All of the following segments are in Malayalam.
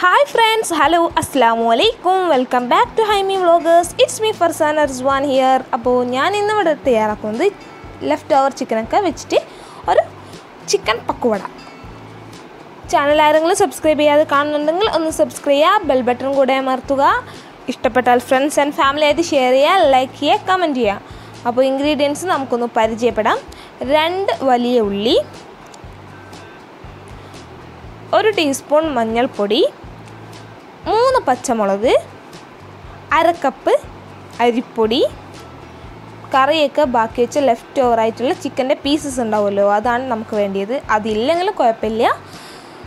ഹായ് ഫ്രണ്ട്സ് ഹലോ അസ്സാം വലൈക്കും welcome back to Haimi vloggers it's me Farzan Arjwan here അപ്പോൾ ഞാൻ ഇന്നിവിടെ തയ്യാറാക്കുന്നത് ലെഫ്റ്റ് ഓവർ ചിക്കനൊക്കെ വെച്ചിട്ട് ഒരു ചിക്കൻ പക്കുവട. ചാനൽ ആരെങ്കിലും സബ്സ്ക്രൈബ് ചെയ്യാതെ കാണുന്നുണ്ടെങ്കിൽ ഒന്ന് സബ്സ്ക്രൈബ് ചെയ്യുക ബെൽ ബട്ടൺ കൂടെ അമർത്തുക. ഇഷ്ടപ്പെട്ടാൽ ഫ്രണ്ട്സ് ആൻഡ് ഫാമിലി ആയിട്ട് ഷെയർ ചെയ്യുക ലൈക്ക് ചെയ്യുക കമന്റ് ചെയ്യുക. അപ്പോൾ ഇൻഗ്രീഡിയൻസ് നമുക്കൊന്ന് പരിചയപ്പെടാം. രണ്ട് വലിയ ഉള്ളി ഒരു ടീസ്പൂൺ മഞ്ഞൾപ്പൊടി മൂന്ന് പച്ചമുളക് അര കപ്പ് അരിപ്പൊടി കറിയൊക്കെ ബാക്കി വെച്ച് ലെഫ്റ്റ് ഓവറായിട്ടുള്ള ചിക്കന്റെ പീസസ് ഉണ്ടാവുമല്ലോ അതാണ് നമുക്ക് വേണ്ടിയത്. അതില്ലെങ്കിലും കുഴപ്പമില്ല.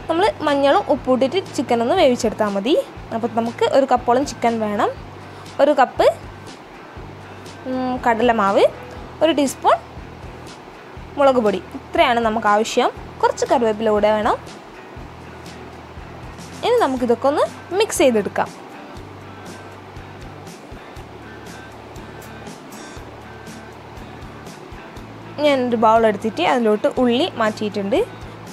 നമ്മൾ മഞ്ഞളും ഉപ്പിട്ടിട്ട് ചിക്കൻ ഒന്ന് വേവിച്ചെടുത്താൽ മതി. അപ്പോൾ നമുക്ക് ഒരു കപ്പോളം ചിക്കൻ വേണം. ഒരു കപ്പ് കടലമാവ് ഒരു ടീസ്പൂൺ മുളക് പൊടി. ഇത്രയാണ് നമുക്ക് ആവശ്യം. കുറച്ച് കറിവേപ്പില കൂടെ വേണം. ഇനി നമുക്കിതൊക്കെ ഒന്ന് മിക്സ് ചെയ്തെടുക്കാം. ഞാനൊരു ബൗൾ എടുത്തിട്ട് അതിലോട്ട് ഉള്ളി മാറ്റിയിട്ടുണ്ട്.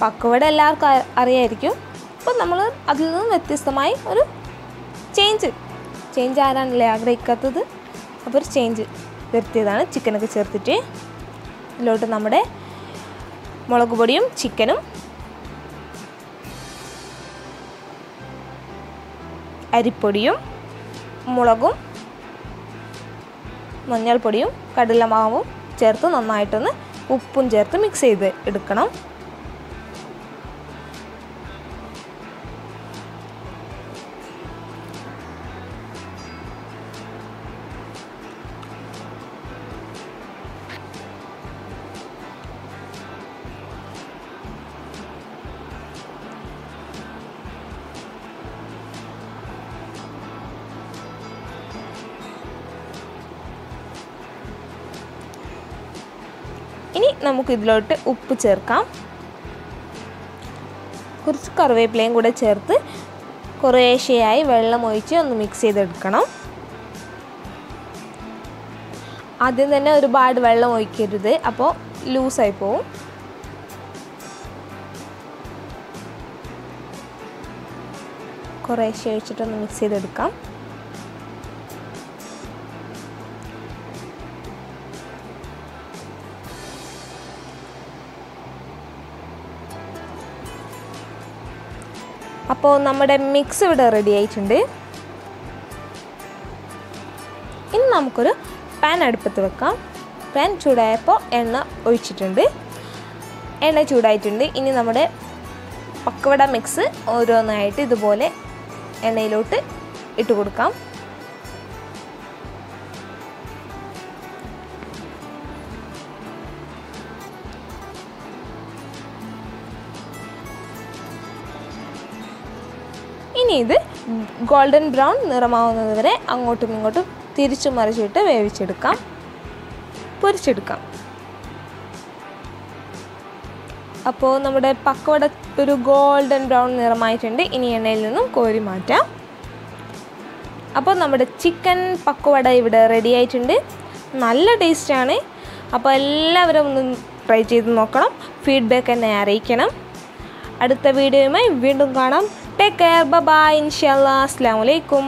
പക്കവട എല്ലാവർക്കും അറിയായിരിക്കും. അപ്പോൾ നമ്മൾ അതിൽ നിന്നും വ്യത്യസ്തമായി ഒരു ചേഞ്ച് ചേഞ്ച് ആരാണല്ലേ ആഗ്രഹിക്കാത്തത്? അപ്പോൾ ഒരു ചേഞ്ച് വരുത്തിയതാണ് ചിക്കനൊക്കെ ചേർത്തിട്ട്. ഇതിലോട്ട് നമ്മുടെ മുളക് പൊടിയും ചിക്കനും അരിപ്പൊടിയും മുളകും മഞ്ഞൾപ്പൊടിയും കടലമാവും ചേർത്ത് നന്നായിട്ടൊന്ന് ഉപ്പും ചേർത്ത് മിക്സ് ചെയ്ത് എടുക്കണം. ഇനി നമുക്ക് ഇതിലോട്ട് ഉപ്പ് ചേർക്കാം. കുറച്ച് കറിവേപ്പിലയും കൂടെ ചേർത്ത് കുറേശ്ശെയായി വെള്ളം ഒഴിച്ച് ഒന്ന് മിക്സ് ചെയ്തെടുക്കണം. ആദ്യം തന്നെ ഒരുപാട് വെള്ളം ഒഴിക്കരുത്. അപ്പോൾ ലൂസായി പോവും. കുറേശ്ശെ ഒഴിച്ചിട്ടൊന്ന് മിക്സ് ചെയ്തെടുക്കാം. അപ്പോൾ നമ്മുടെ മിക്സ് ഇവിടെ റെഡി ആയിട്ടുണ്ട്. ഇനി നമുക്കൊരു പാൻ അടുപ്പത്ത് വെക്കാം. പാൻ ചൂടായപ്പോൾ എണ്ണ ഒഴിച്ചിട്ടുണ്ട്. എണ്ണ ചൂടായിട്ടുണ്ട്. ഇനി നമ്മുടെ പക്കവട മിക്സ് ഓരോന്നായിട്ട് ഇതുപോലെ എണ്ണയിലോട്ട് ഇട്ട് കൊടുക്കാം. ഇത് ഗോൾഡൻ ബ്രൗൺ നിറമാവുന്നത് വരെ അങ്ങോട്ടും ഇങ്ങോട്ടും തിരിച്ചു മറിച്ചിട്ട് വേവിച്ചെടുക്കാം. പൊരിച്ചെടുക്കാം. അപ്പോൾ നമ്മുടെ പക്കവട ഒരു ഗോൾഡൻ ബ്രൗൺ നിറമായിട്ടുണ്ട്. ഇനി എണ്ണയിൽ നിന്നും കോരി മാറ്റാം. അപ്പോൾ നമ്മുടെ ചിക്കൻ പക്കവട ഇവിടെ റെഡി ആയിട്ടുണ്ട്. നല്ല ടേസ്റ്റാണ് അപ്പോൾ എല്ലാവരും ഒന്ന് ട്രൈ ചെയ്ത് നോക്കണം. ഫീഡ്ബാക്ക് എന്നെ അറിയിക്കണം. അടുത്ത വീഡിയോയുമായി വീണ്ടും കാണാം. ടേക്ക് കെയർ ബൈ ഇൻഷാല്ലാ അസ്സാം വലൈക്കും